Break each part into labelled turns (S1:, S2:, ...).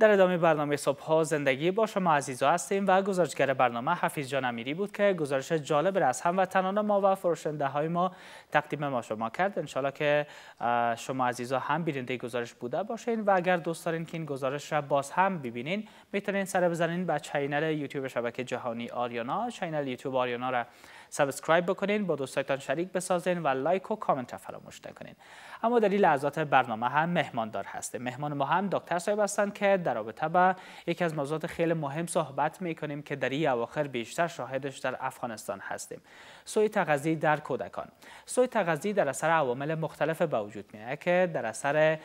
S1: در ادامه برنامه صبح ها زندگی با شما عزیزا هستیم و گزارشگر برنامه حفیظ جان امیری بود که گزارش جالب را از هموطنان ما و فروشنده های ما تقدیم ما شما کرد. انشالله که شما عزیزا هم بیننده گزارش بوده باشین و اگر دوست دارین که این گزارش را باز هم ببینین می‌تونین سر بزنین به channel YouTube شبکه جهانی آریانا. channel YouTube آریانا را subscribe بکنین با دوستایتان شریک بسازین و like و کامنت فراموش نکنین. اما در این لحظات برنامه هم مهماندار هسته مهمان ما هم دکتر صاحب هستند که در رابطه با یکی از موضوعات خیلی مهم صحبت می‌کنیم که در این اواخر بیشتر شاهدش در افغانستان هستیم. سوی تغذی در کودکان. سوی تغذی در اثر عوامل مختلف به وجود میاد که در اثر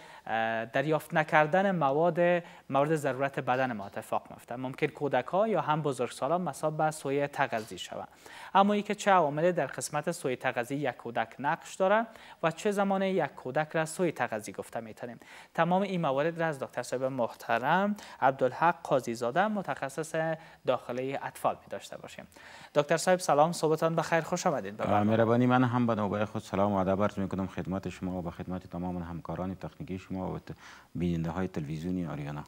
S1: دریافت نکردن مواد مورد ضرورت بدن ما اتفاق میفته. ممکن کودک ها یا هم بزرگسالان مصاب به سوی تغذی شوند. اما اینکه چه عواملی در قسمت سوی تغذی یک کودک نقش داره و چه زمان یک کودک را سوی تغذی گفته می‌تونیم. تمام این موارد را از دکتر صاحب محترم عبدالحق قاضی زاده متخصص داخلی اطفال می داشته باشیم. دکتر صاحب سلام صبحتان بخیر خوش آمدید
S2: مهربانی من هم به نوبه خود سلام و ادب عرض می‌کنم خدمت شما و به خدمت تمام همکاران تکنیکی شما و بیننده های تلویزیونی آریانا.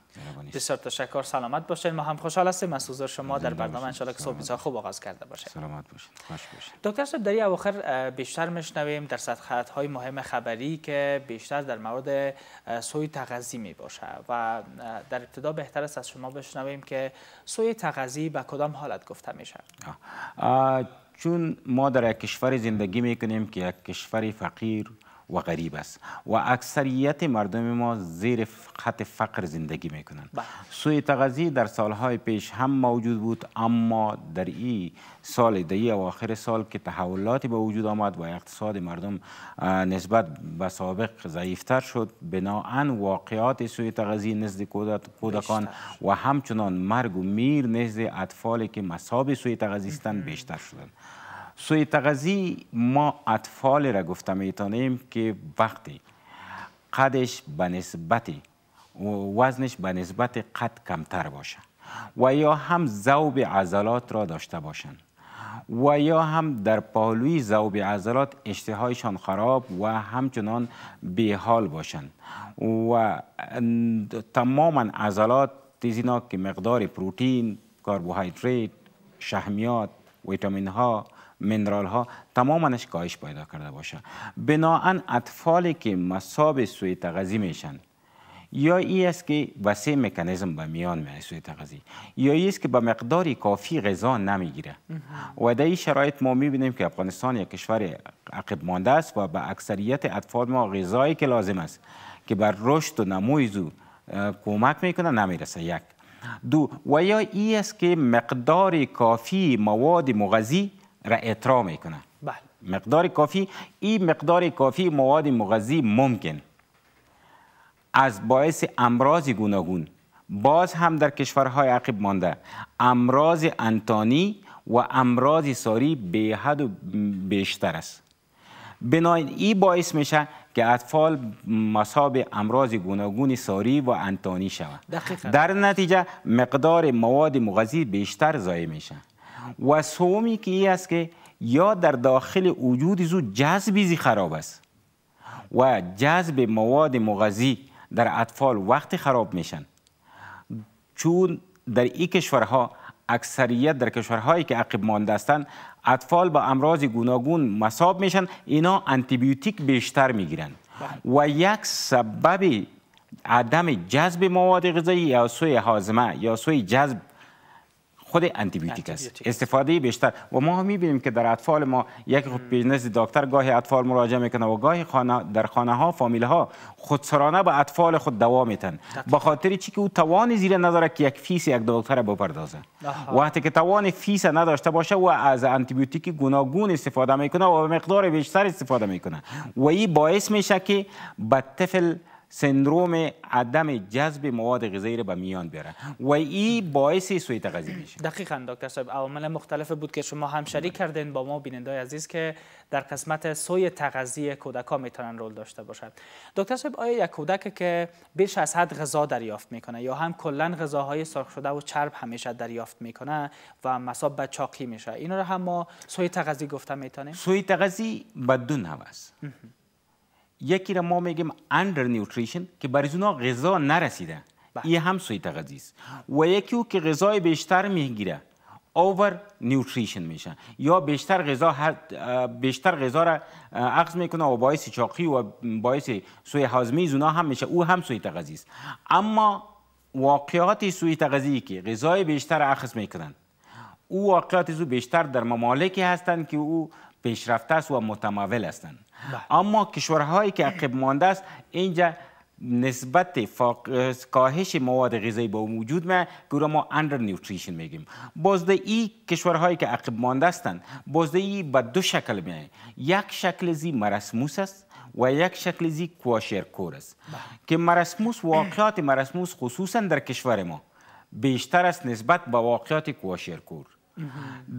S1: بسیار تشکر سلامت باشین. ما هم خوشحال هستیم. از حضور شما در برنامه ان که صبح خوب آغاز کرده باشه.
S2: سلامت باشین. خوش باشین.
S1: دکتر صاحب در اواخر بیشتر میشنویم در سطح های مهم خبری که بیشتر در مورد سوی تغذی می باشه و در ابتدا بهتر است از شما بشنویم که سوی تغذی به کدام حالت گفته میشه.
S2: چون ما در یک کشور زندگی میکنیم که یک کشور فقیر و غریب است. و اکثریت مردم ما زیر خط فقر زندگی می‌کنند بله. سوی تغذی در سالهای پیش هم موجود بود اما در این سال در این اواخر سال که تحولاتی به وجود آمد و اقتصاد مردم نسبت به سابق ضعیفتر شد بناهن واقعات سوی تغذی نزد کودکان و همچنان مرگ و میر نزد اطفالی که مصاب سوی تغذی هستند بیشتر شدند. سوی تغذی ما اطفال را گفته می‌تونیم که وقتی قدش به نسبت وزنش به نسبت قد کمتر باشه و یا هم زوب عضلات را داشته باشند و یا هم در پالوی زوب عضلات اشتهایشان خراب و همچنان بیحال باشند و تماما عضلات تیزینا که مقدار پروتین، کربوهیدرات، شحمیات، ویتامین ها منرال ها تمامش کاهش پیدا کرده باشه. بناهن اطفالی که مصاب سوی تغذی میشن. یا ای است که وسیع مکانیزم به میان می سوی تغذی یا ای است که به مقداری کافی غذا نمی‌گیره. و در این شرایط ما می‌بینیم که افغانستان یک کشور عقب مانده است و به اکثریت اطفال ما غذایی که لازم است که بر رشد و نموی زو کمک می‌کنه نمی‌رسه. یک. دو. و یا ای است که مقدار کافی مواد مغذی اطراع می‌کنه.
S1: بله.
S2: مقدار کافی این مقدار کافی مواد مغذی ممکن. از باعث امراض گوناگون باز هم در کشورهای عقب مانده. امراض انتانی و امراض ساری به حد و بیشتر است. بنابراین این باعث میشه که اطفال مصاب امراض گوناگون ساری و انتانی شوند. در نتیجه مقدار مواد مغذی بیشتر ضایع میشه. و سومی که ای است که یا در داخل وجود زو جذب زی خراب است و جذب مواد مغذی در اطفال وقتی خراب میشن چون در این کشورها اکثریت در کشورهایی که عقب مانده هستند اطفال با امراض گوناگون مصاب میشن اینا انتیبیوتیک بیشتر می‌گیرن. و یک سبب عدم جذب مواد غذایی یا سوء هاضمه یا سوء جذب خود انتیبیوتیک است. استفاده بیشتر. و ما هم می‌بینیم که در اطفال ما یک خود نزد دکتر گاهی اطفال مراجعه می‌کنه و گاهی خانه در خانه ها فامیل ها خودسرانه به اطفال خود دوا میتن به خاطر چی که او توان زیاد نداره که یک fees یک دکتر بپردازه. وقتی که توان fees نداشته باشه و از انتیبیوتیک گوناگون استفاده می‌کنه و مقدار بیشتر استفاده می‌کنه. و این باعث میشه که به طفل سندروم عدم جذب مواد غذایی را به میان بیاره. و این باعث سوء تغذی میشه.
S1: دقیقا دکتر صاحب عوامل مختلف بود که شما هم شریک کردین با ما بیننده عزیز که در قسمت سوی تغذی کودک ها می‌تونن رول داشته باشد دکتر صاحب آیا یک کودک که بیش از حد غذا دریافت می‌کنه یا هم کلا غذاهای سرخ شده و چرب همیشه دریافت می‌کنه و مصاب به چاقی میشه اینا رو هم ما سوی تغذی گفته می‌تونیم؟
S2: سوی تغذی بدون هست یکی را ما میگیم اندر نیوتریشن که برای اونا غذا نرسیده. بله. این هم سوی تغذیه است. و یکی او که غذای بیشتر می‌گیره اوور نیوتریشن میشه. یا بیشتر غذا بیشتر غذا را عقض می‌کنه و باعث چاقی و باعث سوی هاضمه زونا هم میشه. او هم سوی تغذیه است. اما واقعات سوی تغذیه که غذای بیشتر عقص می‌کنن او واقعات زو بیشتر در ممالکی هستند که او پیشرفته است و متمول هستند. بله. اما کشورهایی که عقب مانده است اینجا نسبت فاق... کاهش مواد غذایی با وجود ما که ما اندر نیوتریشن میگیم. بازده ای کشورهایی که عقب مانده هستند بازده ای به دو شکل میایه یک شکل زی مرسموس است و یک شکل زی کواشرکور است. بله. که مرسموس واقعات مرسموس خصوصا در کشور ما بیشتر است نسبت به واقعات کواشرکور.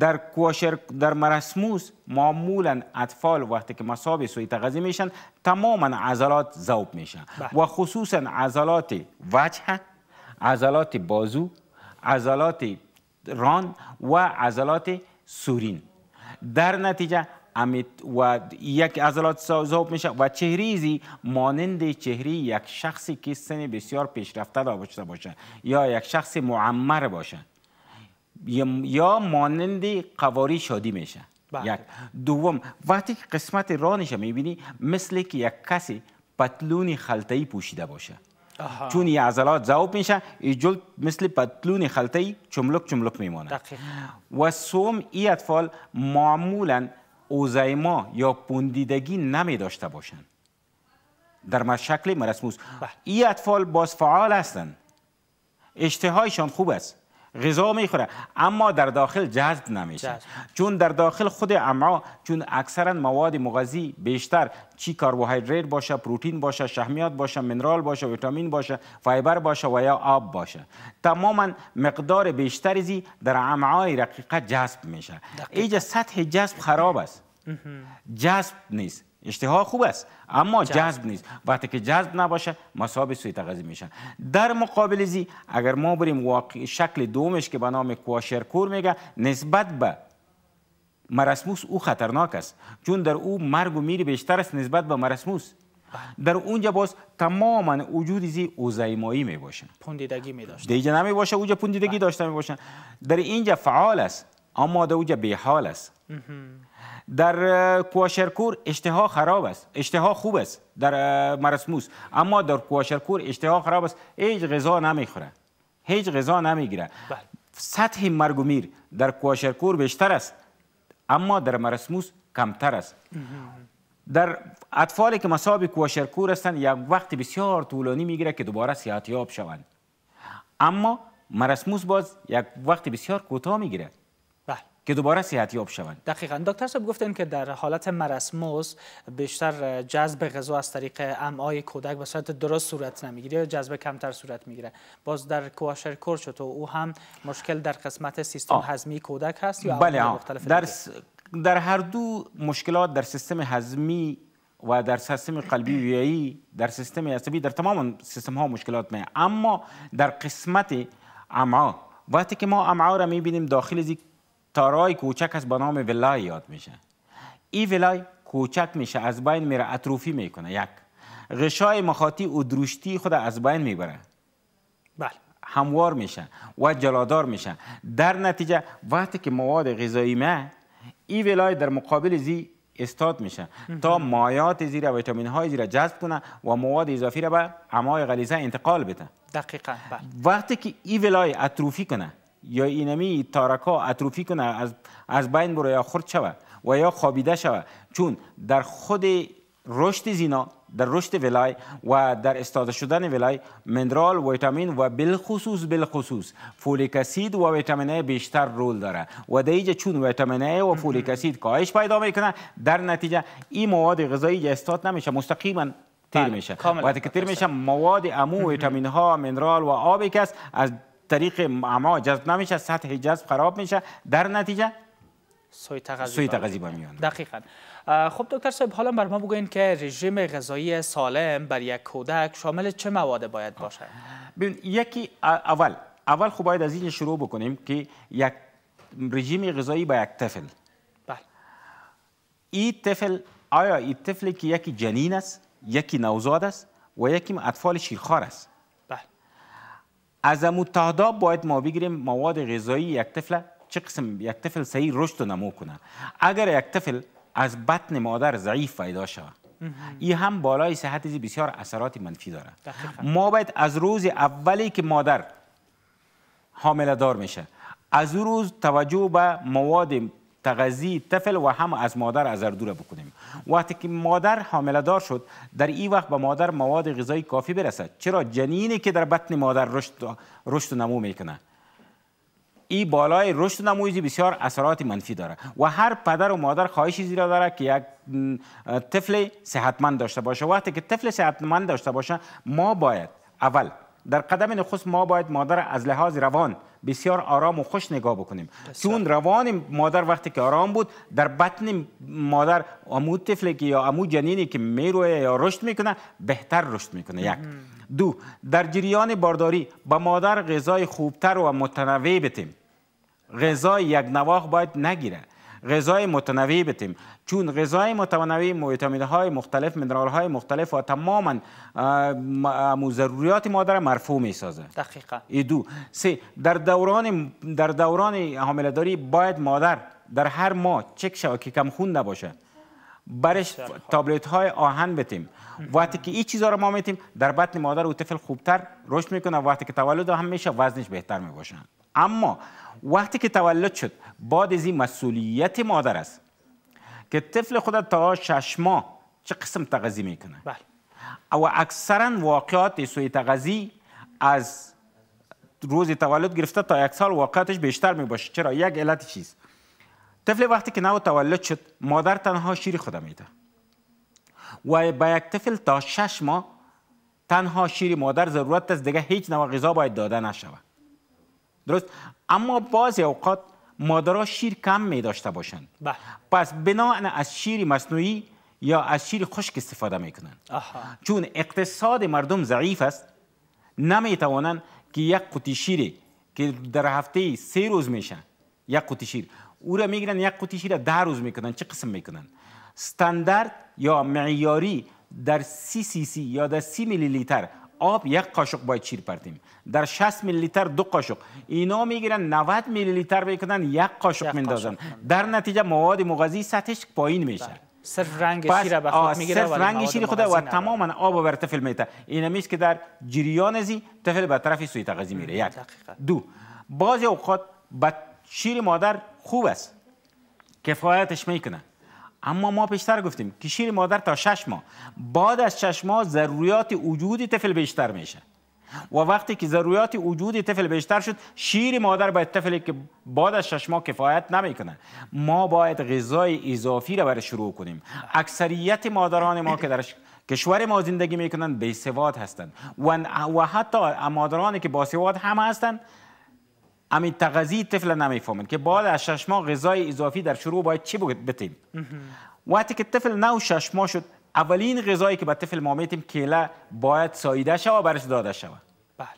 S2: در کوشر در مرسموس معمولا اطفال وقتی که مصاب سوی تغذیه میشن تماما عضلات ذوب میشن. بله. و خصوصا عضلات وجه عضلات بازو عضلات ران و عضلات سورین. در نتیجه امیت و یک عضلات ذوب میشه و چهریزی مانند چهری یک شخصی که سن بسیار پیشرفته داشته باشه یا یک شخص معمر باشه. یا مانند قواری شادی میشه. بله. یک. دوم وقتی که قسمت رانش می‌بینی مثل که یک کسی پتلون خلطه‌ای پوشیده باشه. آها. چون این عضلات ذوب میشه جلد مثل پتلون خلطه‌ای چملک چملک میمانه و سوم این اطفال معمولا اوزایما یا پوندیدگی نمی داشته باشند در شکل مرسموس. بله. این اطفال باز فعال هستند اشتهایشان خوب است. غذا می‌خوره. اما در داخل جذب نمیشه. جذب. چون در داخل خود امعا چون اکثرا مواد مغذی بیشتر چی کربوهیدرات باشه پروتین باشه شحمیات باشه منرال باشه ویتامین باشه فایبر باشه و یا آب باشه. تماما مقدار بیشتری زی در امعای رقیقه جذب میشه. اینجا سطح جذب خراب است. جذب نیست. اشتها خوب است. اما جذب. نیست. وقتی که جذب نباشه مساب سوی تغذیه میشن. در مقابل زی اگر ما بریم واقع شکل دومش که به نام کواشرکور میگه نسبت به مرسموس او خطرناک است. چون در او مرگ و میری بیشتر است نسبت به مرسموس. در اونجا باز تماما وجود زی اوزایمایی می باشن
S1: پوندیدگی می داشتن
S2: دیگه نمی باشه اونجا پوندیدگی بله. داشته می باشن در اینجا فعال است اما در اونجا بیحال است. در کواشرکور اشتها خراب است. اشتها خوب است در مرسموس اما در کواشرکور اشتها خراب است. هیچ غذا نمی‌خوره. هیچ غذا نمی‌گیره. بله. سطح مرگ و میر در کواشرکور بیشتر است. اما در مرسموس کمتر است. در اطفالی که مصاب کواشرکور هستند یک وقت بسیار طولانی می‌گیره که دوباره صحتیاب شوند. اما مرسموس باز یک وقت بسیار کوتاه می‌گیره. که دوباره صحت یاب شوند.
S1: دقیقا. دکتر صاحب گفتن که در حالت مرسموس بیشتر جذب غذا از طریق امعای کودک به صورت درست صورت نمی‌گیره یا جذب کمتر صورت می‌گیره. باز در کواشرکور چطور او هم مشکل در قسمت سیستم هضمی کودک هست یا
S2: بله مختلف در در هر دو مشکلات در سیستم هضمی و در سیستم قلبی ویایی در سیستم عصبی در تمام سیستم ها مشکلات می اما در قسمت امعا وقتی که ما امعا را می‌بینیم داخل از تارای کوچک است به نام ولای یاد میشه. این ولای کوچک میشه از بین میره اتروفی می‌کنه. یک غشای مخاطی و درشتی خود از بین می‌بره.
S1: بله.
S2: هموار میشه و جلادار میشه. در نتیجه وقتی که مواد غذایی ما این ولای در مقابل زی استاد میشه. تا مایات زیر ویتامین های زیر جذب کنه و مواد اضافی را به امای غلیظه انتقال بده.
S1: دقیقا بله.
S2: وقتی که این ولای اتروفی کنه یا اینمی تارکا اتروفی کنه از از بین بره یا خرد شوه و یا خوابیده شوه. چون در خود رشد زینا در رشد ولای و در استاده شدن ولای منرال ویتامین و بالخصوص بالخصوص فولیک اسید و ویتامین بیشتر رول داره. و دیگه چون ویتامین و فولیک اسید کاهش پیدا می‌کنه در نتیجه این مواد غذایی استاد نمیشه مستقیما تیر بله، میشه. وقتی که تیر میشه مواد امو ویتامین ها منرال و آبی که از طریق اما جذب نمیشه سطح جذب خراب میشه. در نتیجه
S1: سوی تغذیه
S2: میان
S1: دقیقا. خب دکتر صاحب حالا بر ما بگوین که رژیم غذایی سالم بر یک کودک شامل چه مواد باید باشه؟
S2: ببین یکی اول اول خب باید از این شروع بکنیم که یک رژیم غذایی با یک طفل.
S1: بله.
S2: این طفل آیا این طفلی که یکی جنین است یکی نوزاد است و یکی اطفال شیرخوار است؟ از متحداب باید ما بگیریم مواد غذایی یک طفل چه قسم یک طفل صحیح رشد و نمو کنه. اگر یک طفل از بطن مادر ضعیف پیدا شود این هم بالای صحت بسیار اثرات منفی داره. ما باید از روز اولی که مادر حامله دار میشه از او روز توجه به مواد تغذی طفل و هم از مادر از دور بکنیم. وقتی که مادر حامله دار شد در این وقت به مادر مواد غذایی کافی برسد. چرا جنینی که در بطن مادر رشد رشد و نمو می‌کنه؟ این بالای رشد نمویزی بسیار اثرات منفی داره و هر پدر و مادر خواهشی زیرا داره که یک طفل صحتمند داشته باشه. وقتی که طفل صحتمند داشته باشه ما باید اول در قدم نخست ما باید مادر از لحاظ روان بسیار آرام و خوش نگاه بکنیم. چون روان مادر وقتی که آرام بود در بطن مادر امو طفلی که یا امو جنینی که می‌روه یا رشد می‌کنه بهتر رشد می‌کنه. یک. دو. در جریان بارداری با مادر غذای خوبتر و متنوع بتیم. غذای یک نواخ باید نگیره. غذای متنوع بتیم. چون غذای متنوع ویتامین های مختلف منرال های مختلف و تماما ضروریات مادر مرفوع می سازه
S1: دقیقا.
S2: ای دو. سه در دوران در دوران حامله داری باید مادر در هر ماه چک شود که کم خون نباشه. برش تابلت های آهن بتیم. وقتی که این چیزا رو ما میتیم در بطن مادر و طفل خوبتر رشد می‌کنه وقتی که تولد هم میشه وزنش بهتر می‌باشه. اما وقتی که تولد شد بعد از این مسئولیت مادر است که طفل خود تا شش ماه چه قسم تغذی می‌کنه؟
S1: بله.
S2: و اکثرا واقعات سوی تغذی از روز تولد گرفته تا یک سال واقعاتش بیشتر می باشه چرا؟ یک علت چیز طفل وقتی که نو تولد شد مادر تنها شیر خود میده. و با یک طفل تا شش ماه تنها شیر مادر ضرورت است دیگه هیچ نوع غذا باید داده نشود. درست؟ اما بعضی اوقات مادرها شیر کم می داشته باشند
S1: بله.
S2: پس بنا از شیر مصنوعی یا از شیر خشک استفاده می‌کنند چون اقتصاد مردم ضعیف است نمی توانند که یک قوطی شیر که در هفته سه روز میشه یک قوطی شیر. او را می‌گیرن یک قوطی شیر ده روز می‌کنن. چه قسم می‌کنن؟ استاندارد یا معیاری در سی سی سی یا در سی میلی لیتر آب یک قاشق باید شیر پرتیم. در 60 میلی لیتر دو قاشق. اینا می‌گیرن 90 میلی لیتر بکنن یک قاشق میندازن. در نتیجه مواد مغذی سطحش پایین میشه. بله.
S1: صرف رنگ شیر به خود می‌گیره
S2: صرف رنگ شیر خود و تماما آب بر طفل میته این میست که در جریان زی طفل به طرف سوی تغذی میره. یک. دو. بعضی اوقات با شیر مادر خوب است. کفایتش می‌کنه. اما ما پیشتر گفتیم که شیر مادر تا شش ماه. بعد از شش ماه ضروریات وجود طفل بیشتر میشه. و وقتی که ضروریات وجود طفل بیشتر شد شیر مادر باید طفلی که بعد از شش ماه کفایت نمی‌کنه. ما باید غذای اضافی را برای شروع کنیم. اکثریت مادران ما که در کشور ما زندگی می‌کنن بی سواد هستند و حتی مادرانی که با سواد هم هستند امی تغذی طفل نمی‌فهمند که بعد از شش ماه غذای اضافی در شروع باید چی بتیم. وقتی که طفل نو شش ماه شد اولین غذایی که به طفل ما میتیم کیله باید ساییده شود و برش داده شود؟
S1: بله.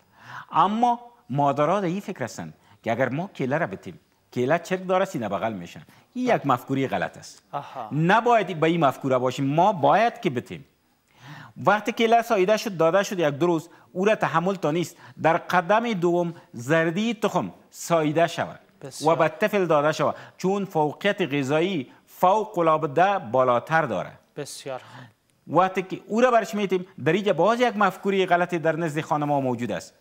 S2: اما مادرها این فکر هستند که اگر ما کیله را بتیم کیله چرک داره سینه بغل میشن این یک مفکوری غلط است. نباید به این مفکوره باشیم. ما باید که بتیم. وقتی کیله ساییده شد داده شد یک دو روز او را تحمل تا نیست. در قدم دوم زردی تخم ساییده شود و به طفل داده شود. چون فوقیت غذایی فوق العاده بالاتر داره
S1: بسیار
S2: وقتی که او را برش میتیم در اینجا باز یک مفکوری غلطی در نزد خانم ها موجود است.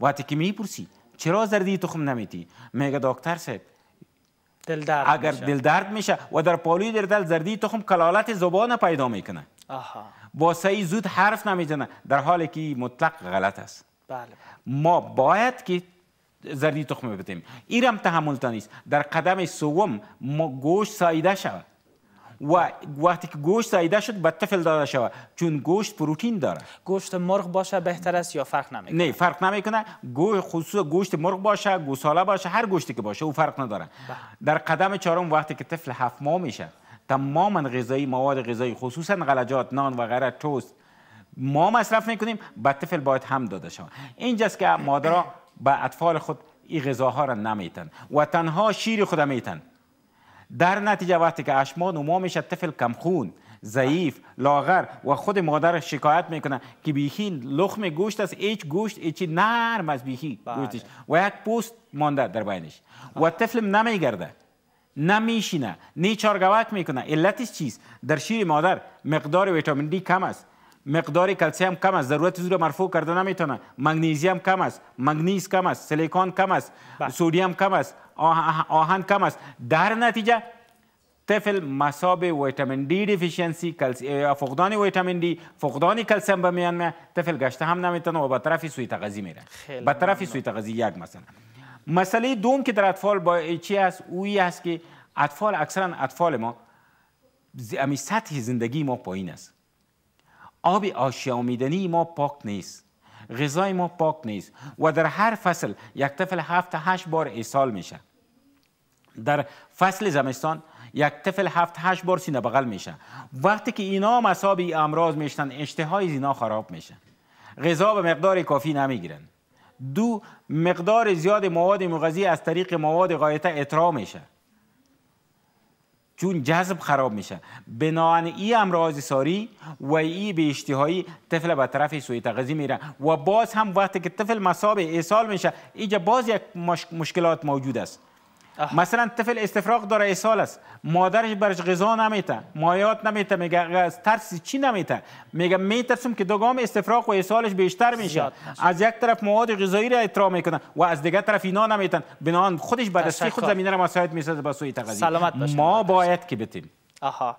S2: وقتی که می‌پرسی چرا زردی تخم نمیتی؟ میگه دکتر صاحب
S1: دل درد
S2: اگر دل درد میشه و در پالوی در دل زردی تخم کلالت زبان پیدا می‌کنه. با سعی زود حرف نمی‌زنه. در حالی که مطلق غلط است.
S1: بله.
S2: ما باید که زردی تخم بدیم ایرم تحمل نیست. در قدم سوم ما گوشت سایده شود. و وقتی که گوشت سایده شد به طفل داده شود. چون گوشت پروتین داره
S1: گوشت مرغ باشه بهتر است یا فرق نمی‌کنه؟
S2: نه فرق نمی‌کنه. گوشت خصوص گوشت مرغ باشه گوساله باشه هر گوشتی که باشه او فرق نداره بله. در قدم چهارم وقتی که طفل هفت ماه میشه تماما غذایی مواد غذایی خصوصا غلجات نان و غیره توست. ما مصرف می‌کنیم به طفل باید هم داده شود. اینجاست که مادرها به اطفال خود این غذاها را نمیتن و تنها شیر خود میتن. در نتیجه وقتی که اشما نما میشه طفل کمخون ضعیف لاغر و خود مادر شکایت می‌کنه که بیخی لخم گوشت است. هیچ گوشت هیچی نرم از بیخی
S1: بله.
S2: گوشتش و یک پوست مانده در بینش. و طفل نمیگرده. نمیشینه. نی چارگوک می‌کنه. علتش چیست؟ در شیر مادر مقدار ویتامین دی کم است. مقدار کلسیم کم است. ضرورت زور مرفوع کرده نمی‌تونه. مگنیزیم کم است. مگنیز کم است. سیلیکون کم است.
S1: بله.
S2: سودیم کم است. آه- آهن کم است. در نتیجه طفل مصاب ویتامین دی دیفیشنسی. فقدان ویتامین دی فقدان کلسیم به میان طفل گشته هم نمی‌تونه و به طرف سوی تغذی میره. به طرف سوی تغذی یک مثلا. مسئله دوم که در اطفال با چی است اویی است که اطفال اکثرا اطفال ما امی سطح زندگی ما پایین است. آب آشامیدنی ما پاک نیست. غذای ما پاک نیست و در هر فصل یک طفل هفت هشت بار ایسال میشه. در فصل زمستان یک طفل هفت هشت بار سینه بغل میشه. وقتی که اینا مصابی امراض میشن اشتهای اینا خراب میشه. غذا به مقدار کافی نمی‌گیرن. دو مقدار زیاد مواد مغذی از طریق مواد غایطه اطراح میشه. چون جذب خراب میشه. بنابراین این امراض ساری و این به اشتهایی طفل به طرف سوی تغذی میره. و باز هم وقتی که طفل مصاب ایسال میشه اینجا باز یک مش... مشکلات موجود است. مثلا طفل استفراغ داره ایسال است. مادرش برش غذا نمیته مایات نمیته میگه از ترس چی نمیته میگه میترسم که دوگام استفراغ و ایسالش بیشتر میشه. از یک طرف مواد غذایی را اطراح می‌کنن و از دیگر طرف اینا نمیتن بنابراین خودش به خود. زمینه را مساعد می‌سازه به سوی تغذیه.
S1: سلامت.
S2: ما باید که بتیم.
S1: آها.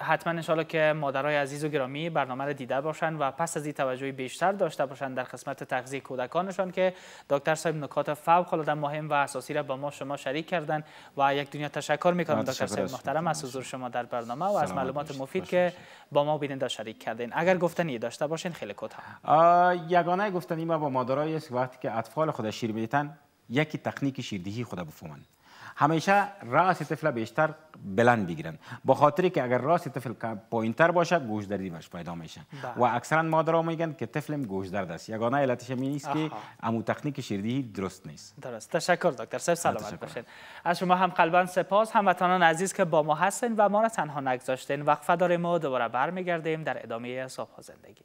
S1: حتما انشالله که مادرای عزیز و گرامی برنامه را دیده باشند و پس از این توجهی بیشتر داشته باشند در قسمت تغذیه کودکانشان که دکتر صاحب نکات فوق العاده مهم و اساسی را با ما شما شریک کردن و یک دنیا تشکر می‌کنم
S2: من
S1: دکتر صاحب محترم. از حضور شما در برنامه و از معلومات. مفید که با ما بیننده شریک کردین. اگر گفتنی داشته باشین خیلی کوتاه
S2: یگانه گفتنی ما با مادرایی است وقتی که اطفال خود شیر میتن یکی تکنیک شیردهی خود بفهمند. همیشه راس طفل بیشتر بلند بگیرن. با خاطری که اگر راس طفل کم- پایینتر باشه گوش دردی باش پیدا میشه.
S1: بله.
S2: و اکثرا مادرها میگن که طفلم گوش درد است. یگانه علتش همین است که. امو تکنیک شیردهی درست نیست.
S1: درست. تشکر دکتر. صاحب سلامت. باشین. از شما هم قلبا سپاس. هموطنان عزیز که با ما هستین و ما را تنها نگذاشتین. وقفه داریم و دوباره برمیگردیم. در ادامه صبح زندگی.